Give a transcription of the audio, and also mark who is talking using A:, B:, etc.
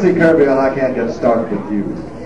A: See Kirby and I can't get started with you.